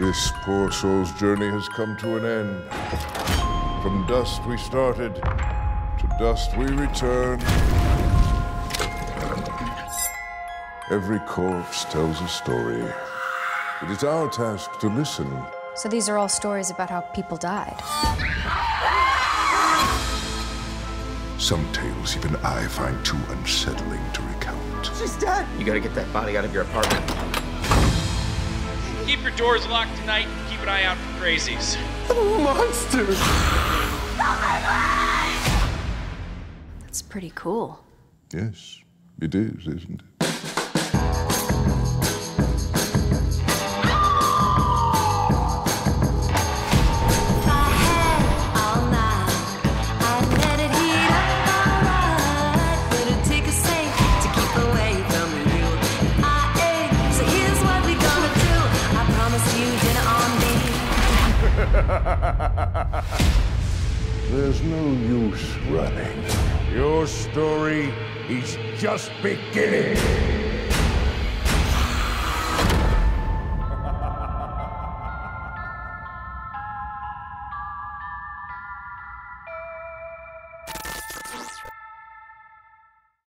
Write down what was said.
This poor soul's journey has come to an end. From dust we started, to dust we return. Every corpse tells a story. It is our task to listen. So these are all stories about how people died. Some tales even I find too unsettling to recount. She's dead. You gotta get that body out of your apartment. Keep your doors locked tonight. and Keep an eye out for crazies. Monster. That's pretty cool. Yes, it is, isn't it? There's no use running. Your story is just beginning.